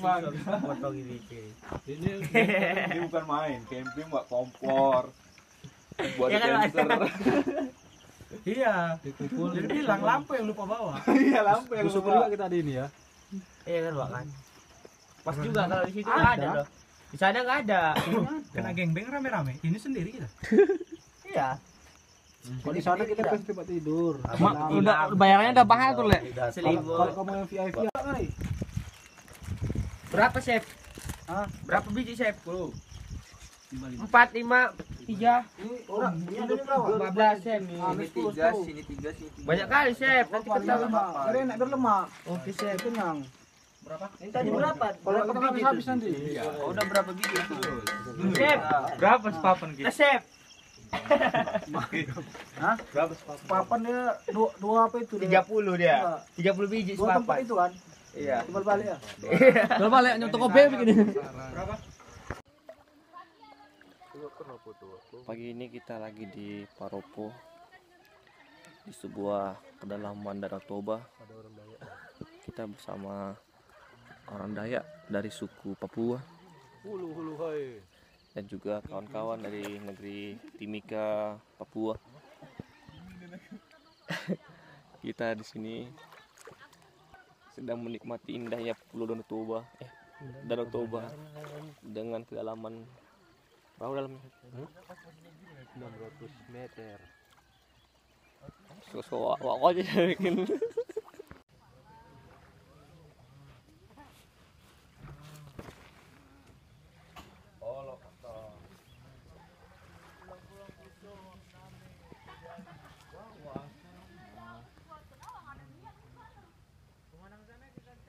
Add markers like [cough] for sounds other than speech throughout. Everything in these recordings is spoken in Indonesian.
mangga. Potong ini. Ini [laughs] Ini bukan main, camping buat kompor. Buat Ya kan, Mas? cancer. [laughs] Iya. dikumpul. Jadi bilang lampu yang lupa bawa. Iya lampu yang lupa. juga kita di ini ya. Iya kan, Pak kan. Pas juga kalau di situ nggak ada loh. Di sana nggak ada. Kena gengbeng rame-rame. Ini sendiri kita. Iya. Kalau di sana kita kasih tempat tidur. Ma- udah bayarannya udah mahal tuh, Le. Kalau kamu yang VIP ya, kali. Berapa, Chef? Hah? Berapa biji, Chef? Lima, Empat, lima, tiga, Ini orang ini ada berapa? lima belas, Chef. Ah, ini tiga, sini tiga, sini tiga. Banyak kali, Chef. Nanti kita enak berlemak. Oke, Chef. Kenyang. Ini tadi berapa? Kalau kita habis habis nanti. Oh, udah berapa biji itu? Chef. Berapa sepapan Nah, Chef. [laughs] Hah? Berapa sepapan? Papan dia dua, dua apa itu? dia? Tiga puluh dia. Iya. Tiga puluh biji Dua tempat sepapan. itu kan. Iya. Timbal balik ya. [laughs] Coba balik nyoto kopi begini. Pagi ini kita lagi di Paropo di sebuah pedalaman Danau Toba. Kita bersama orang Dayak dari suku Papua Hulu hulu hai. dan juga kawan-kawan dari negeri Timika, Papua. [laughs] kita di sini sedang menikmati indahnya Pulau Danau Toba, eh Danau Toba dengan kedalaman berapa dalamnya? 600 meter. So, so, aja bikin. [laughs]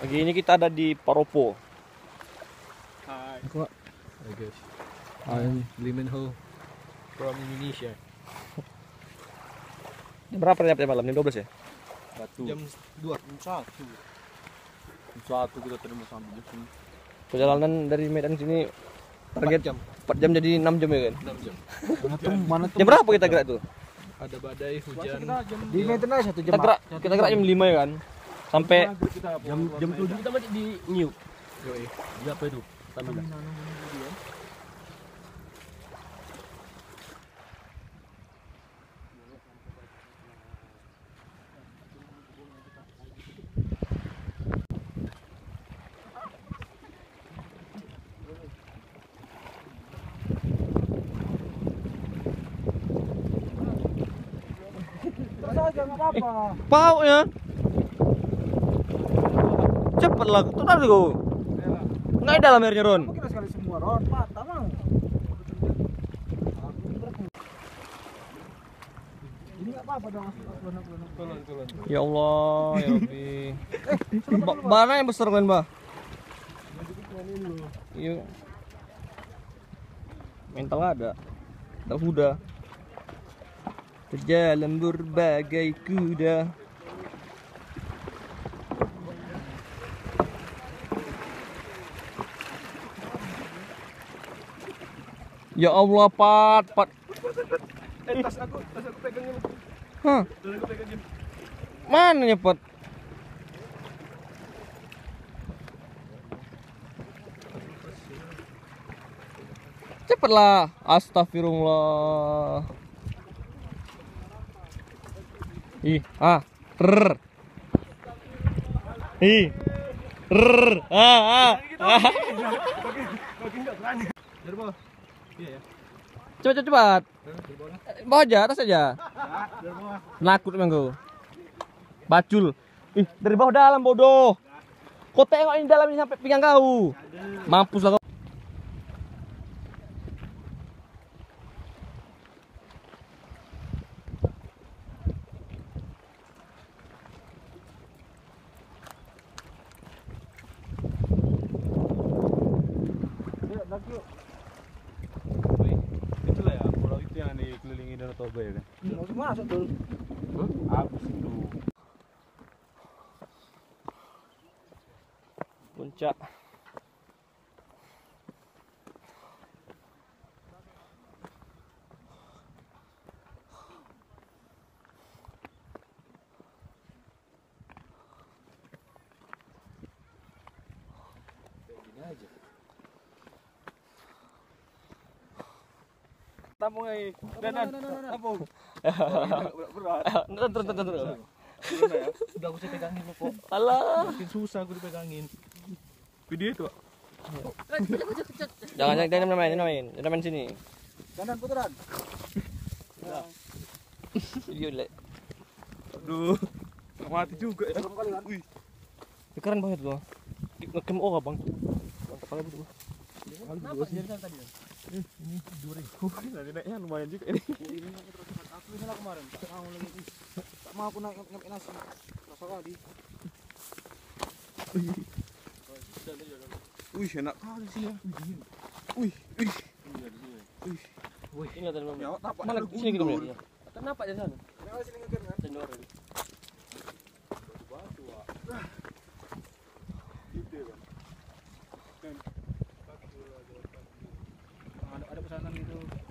Pagi ini kita ada di Paropo. Hi guys. I'm Liman Ho from Indonesia. Jam berapa nyampe malam? Jam 12 ya? Satu. Jam 2 satu. Satu kita terima sampai di sini. Perjalanan dari Medan sini target jam. 4 jam jadi 6 jam ya kan? 6 jam. Mana tuh? Mana tuh? Jam berapa kita gerak tuh? Ada badai, hujan. Di Medan aja satu jam. Kita gerak kita gerak jam 5 ya kan? Sampai jam jam 7 kita masih di New. Yoi. Apa itu? Enggak apa-apa. Pau ya. Cepet lah, tuh tadi go. Nggak ada dalam airnya Ron. Kita sekali semua ron patah mau. Ini enggak apa-apa dong lunak-lunak. Tolong, tolong. Ya Allah, ya Rabbi. Ba- Mana yang besar kan, Bah? Iya. Mental ada. Tak kuda. Berjalan berbagai kuda. Ya Allah, Pat, Pat. Eh, tas aku, tas aku pegang ini. Hah? Tas aku pegang ini. Mana ya, Pat? Cepatlah. Astagfirullah. Ih, ah. Rrr. Ih. Rrr. Ah, ah. ah. Cepat, cepat, cepat. Bawah aja, atas aja. Nakut mengko. Bacul. Ih, dari bawah dalam bodoh. Kau tengok ini dalam ini sampai pinggang kau. Mampus lah kau. Itulah ya, pulau itu yang dikelilingi Danau Toba ya kan. Masuk tuh. Habis itu. Puncak. Tampung aja. Dan dan tampung. Berat. Terus, terus, terus, terus. Gimana ya? Udah aku saya pegangin lu kok. Alah. Makin susah aku dipegangin. Video itu. Jangan, jangan, jangan main, jangan main. Jangan main sini. Kanan putaran. Video le. Aduh. Mati juga ya. Wih. Keren banget tuh. Ngecam orang bang. Mantap kali berdua. Kenapa jadi kan tadi? Nanti naiknya lumayan juga ini. Aku kemarin tak mau lagi. Tak mau aku naik naik nasi. Rasa kali. Wih, enak kali sini ya. Wih, wih. Ini Ya, tapak Mana dulu sini. Kenapa sana? Naik sini kan? Ada ada 他们都。